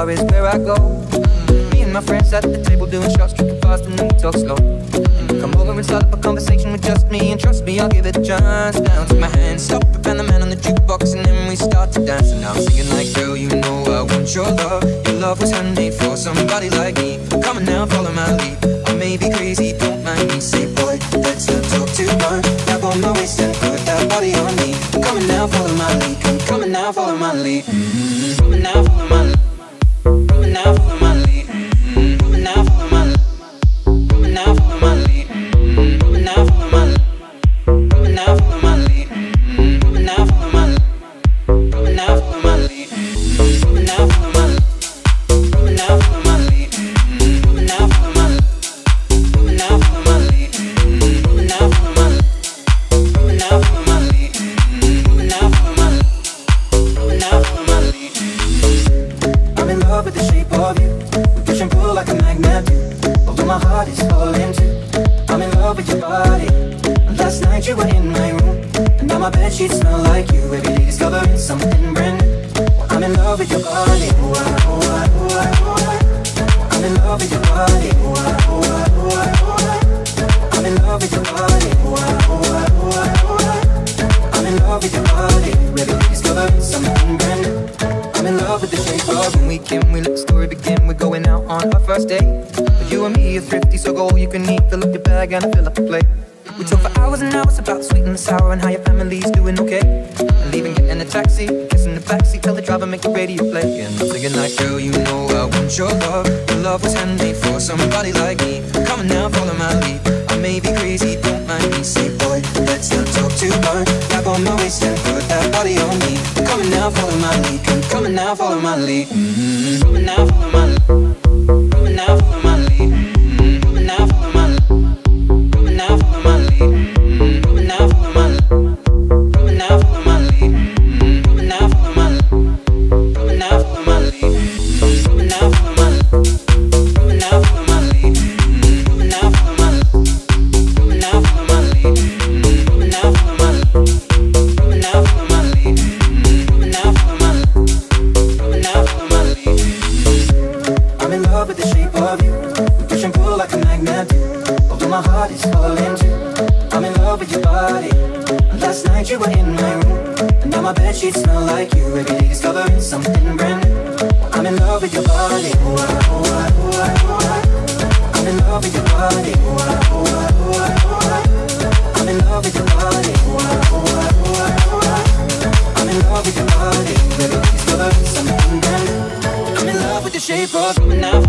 bar is where I go. Me and my friends at the table doing shots, drinking fast, and then we talk slow. Come over and start up a conversation with just me, and trust me, I'll give it a chance. Down to my hand, stop it, Van the Man on the jukebox, and then we start to dance. And I'm singing like, girl, you know I want your love. Your love was handmade for somebody like me. Come on now, follow my lead. I may be crazy, don't mind me. Say, boy, let's not talk too much. Grab on my waist and put that body on me. Come on now, follow my lead. Come on now, follow my lead. Come on now, follow my lead. heart is too I'm in love with your body. Last night you were in my room. And now my bedsheets smell like you. Every day discovering something brand new. I'm in love with your body. begin, we let the story begin. We're going out on our first date. You and me are thrifty, so go all you can eat. Fill up your bag and I fill up the plate. We talk for hours and hours about sweet and sour and how your family's doing okay. And leaving, in a taxi, kissing the backseat, tell the driver make the radio play. And I'm singing like, girl, you know I want your love. Your love was handmade for somebody like me. Come on now, follow my lead. I may be crazy, don't mind me. Say, boy, let's not talk too much. Grab on my waist and put that body on me. Coming now, follow my lead. Coming now, follow my lead. Mm-hmm. Coming now, follow my lead. Coming now. love with the shape of you. We push and pull like a magnet do. Although my heart is falling too. I'm in love with your body. Last night you were in my room. And now my bedsheets smell like you. Every day discovering something brand new. I'm in love with your body. I'm in love with your body. I'm in love with your body. I'm in love with your body. Every day discovering something brand new. I'm in love with the shape of you now.